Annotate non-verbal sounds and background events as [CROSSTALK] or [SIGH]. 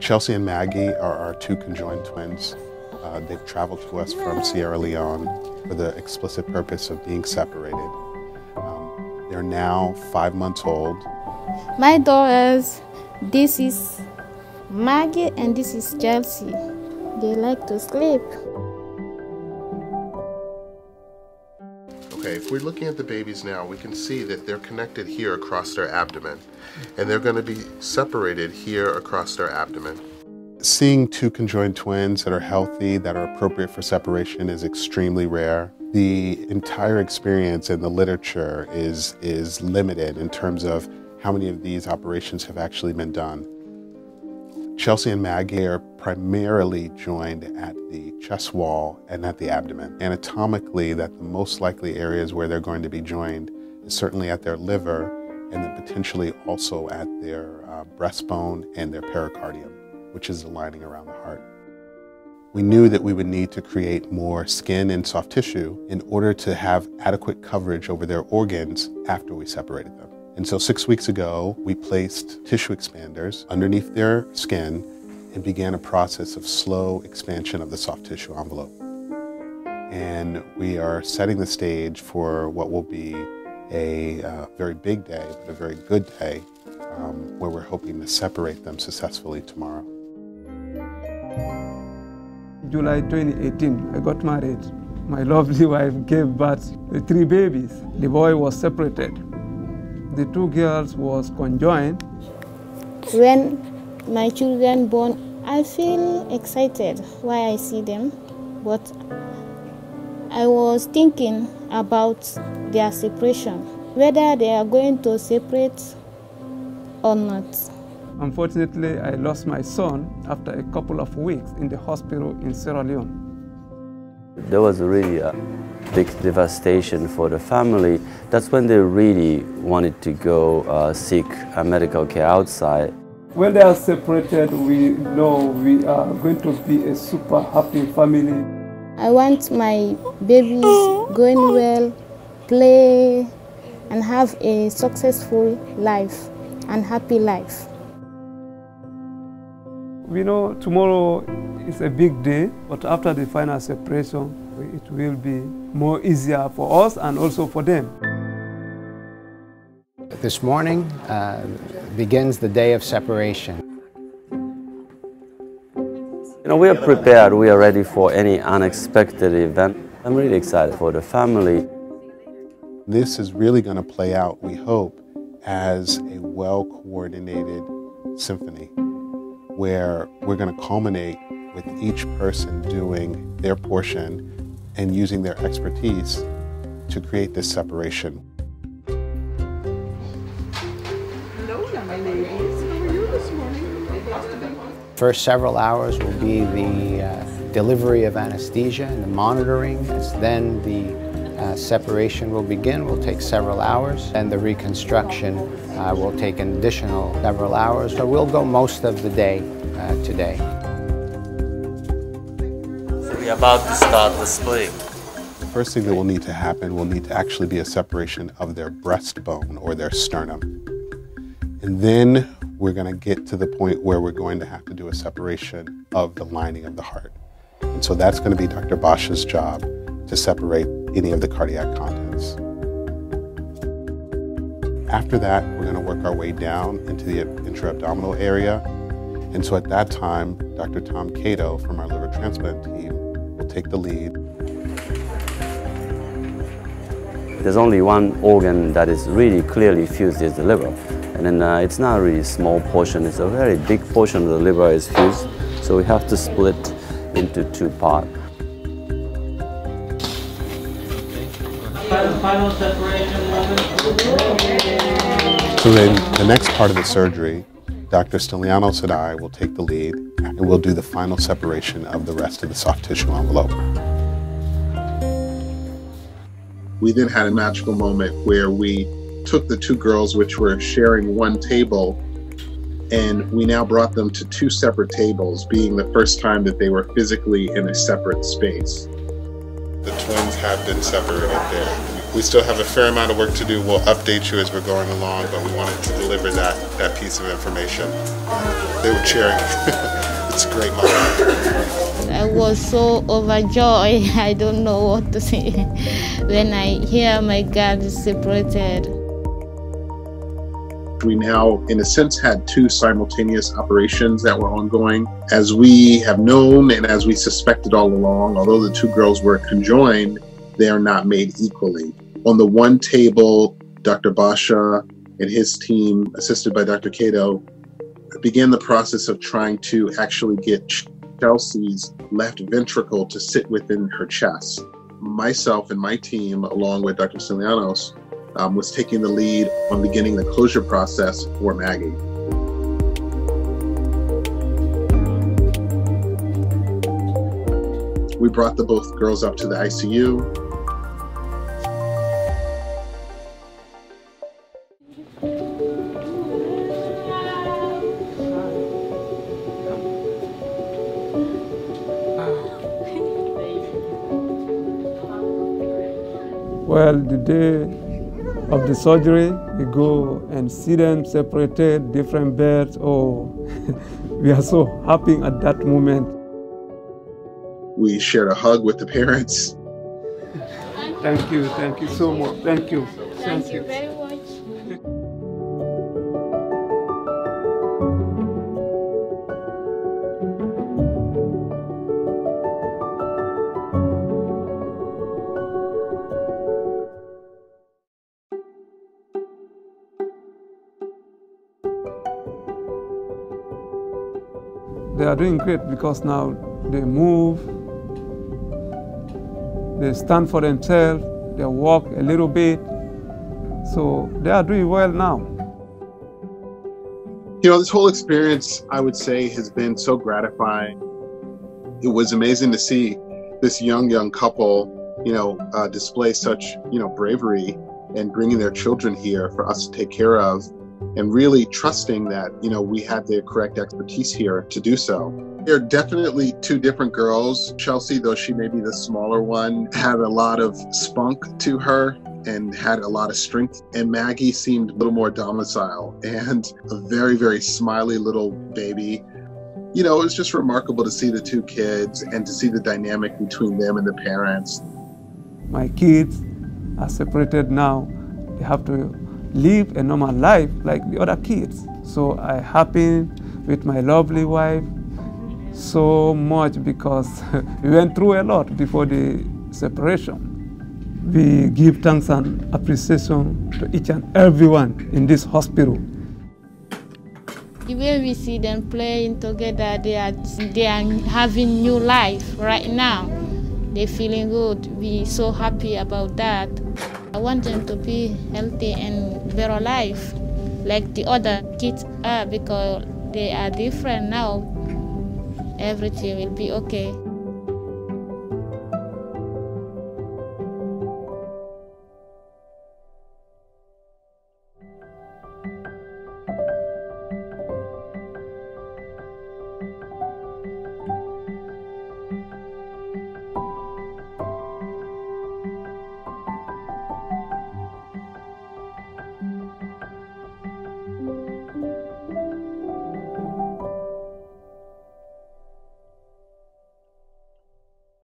Chelsea and Maggie are our two conjoined twins. Uh, they've traveled to us from Sierra Leone for the explicit purpose of being separated. Um, they're now five months old. My daughters, this is Maggie and this is Chelsea. They like to sleep. If we're looking at the babies now, we can see that they're connected here across their abdomen, and they're going to be separated here across their abdomen. Seeing two conjoined twins that are healthy, that are appropriate for separation is extremely rare. The entire experience in the literature is, is limited in terms of how many of these operations have actually been done. Chelsea and Maggie are primarily joined at the chest wall and at the abdomen. Anatomically, that the most likely areas where they're going to be joined is certainly at their liver and then potentially also at their uh, breastbone and their pericardium, which is the lining around the heart. We knew that we would need to create more skin and soft tissue in order to have adequate coverage over their organs after we separated them. And so six weeks ago, we placed tissue expanders underneath their skin and began a process of slow expansion of the soft tissue envelope. And we are setting the stage for what will be a uh, very big day, but a very good day, um, where we're hoping to separate them successfully tomorrow. July 2018, I got married. My [LAUGHS] lovely wife gave birth to three babies. The boy was separated the two girls was conjoined. When my children born, I feel excited why I see them, but I was thinking about their separation, whether they are going to separate or not. Unfortunately, I lost my son after a couple of weeks in the hospital in Sierra Leone. There was really a big devastation for the family. That's when they really wanted to go uh, seek medical care outside. When they are separated, we know we are going to be a super happy family. I want my babies going well, play, and have a successful life and happy life. We know tomorrow is a big day, but after the final separation, it will be more easier for us and also for them. This morning uh, begins the day of separation. You know, we are prepared, we are ready for any unexpected event. I'm really excited for the family. This is really going to play out, we hope, as a well-coordinated symphony where we're going to culminate with each person doing their portion and using their expertise to create this separation. Hello, young ladies. How are you this morning? First several hours will be the uh, delivery of anesthesia and the monitoring. It's then the uh, separation will begin, will take several hours, and the reconstruction uh, will take an additional several hours. So we'll go most of the day uh, today. We're about to start the splitting. The first thing that will need to happen will need to actually be a separation of their breastbone or their sternum. And then we're going to get to the point where we're going to have to do a separation of the lining of the heart. And so that's going to be Dr. Bacha's job to separate any of the cardiac contents. After that, we're going to work our way down into the intra-abdominal area. And so at that time, Dr. Tom Kato from our liver transplant team will take the lead. There's only one organ that is really clearly fused is the liver. And then uh, it's not a really small portion, it's a very big portion of the liver is fused. So we have to split into two parts. Final separation So then the next part of the surgery Dr. Stylianos and I will take the lead and we'll do the final separation of the rest of the soft tissue envelope. We then had a magical moment where we took the two girls, which were sharing one table, and we now brought them to two separate tables, being the first time that they were physically in a separate space. The twins have been separated there. We still have a fair amount of work to do. We'll update you as we're going along, but we wanted to deliver that, that piece of information. Uh, they were cheering. [LAUGHS] it's a great moment. I was so overjoyed. [LAUGHS] I don't know what to say when I hear oh my God is separated. We now, in a sense, had two simultaneous operations that were ongoing. As we have known and as we suspected all along, although the two girls were conjoined, they are not made equally. On the one table, Dr. Bacha and his team, assisted by Dr. Kato, began the process of trying to actually get Chelsea's left ventricle to sit within her chest. Myself and my team, along with Dr. Stylianos, um, was taking the lead on beginning the closure process for Maggie. We brought the both girls up to the ICU. Well, the day of the surgery, we go and see them separated, different beds. Oh, [LAUGHS] we are so happy at that moment. We shared a hug with the parents. Thank you, thank you so much. Thank you. Thank you They are doing great because now they move, they stand for themselves, they walk a little bit. So they are doing well now. You know, this whole experience, I would say, has been so gratifying. It was amazing to see this young, young couple, you know, uh, display such, you know, bravery and bringing their children here for us to take care of and really trusting that, you know, we had the correct expertise here to do so. They're definitely two different girls. Chelsea, though she may be the smaller one, had a lot of spunk to her and had a lot of strength. And Maggie seemed a little more domicile and a very, very smiley little baby. You know, it was just remarkable to see the two kids and to see the dynamic between them and the parents. My kids are separated now. They have to live a normal life like the other kids. So I happy with my lovely wife so much because [LAUGHS] we went through a lot before the separation. We give thanks and appreciation to each and everyone in this hospital. The way we see them playing together, they are they are having new life right now. They're feeling good. We're so happy about that. I want them to be healthy and better life like the other kids are because they are different now. Everything will be okay.